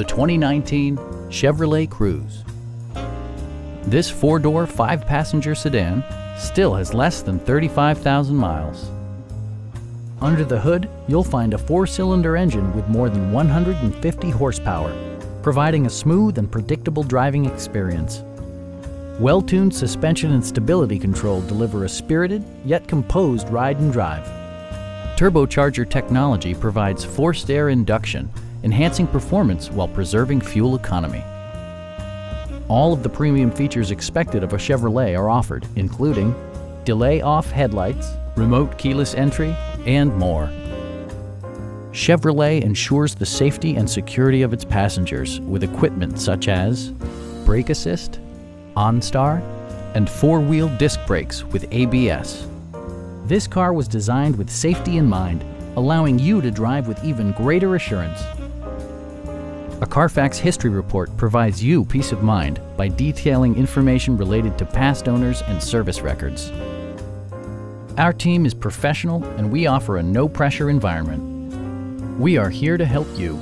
the 2019 Chevrolet Cruze. This four-door, five-passenger sedan still has less than 35,000 miles. Under the hood, you'll find a four-cylinder engine with more than 150 horsepower, providing a smooth and predictable driving experience. Well-tuned suspension and stability control deliver a spirited yet composed ride and drive. Turbocharger technology provides forced air induction, enhancing performance while preserving fuel economy. All of the premium features expected of a Chevrolet are offered, including delay off headlights, remote keyless entry, and more. Chevrolet ensures the safety and security of its passengers with equipment such as brake assist, OnStar, and four-wheel disc brakes with ABS. This car was designed with safety in mind, allowing you to drive with even greater assurance. A Carfax history report provides you peace of mind by detailing information related to past owners and service records. Our team is professional and we offer a no-pressure environment. We are here to help you